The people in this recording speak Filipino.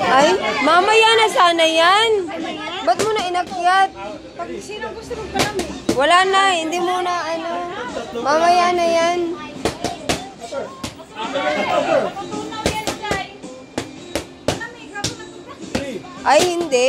Ay, mamaya na sana yan. Ba't mo na inakyat? Pag sino gusto mong palamig? Wala na, hindi mo na ano. Mamaya na yan. Ay, hindi.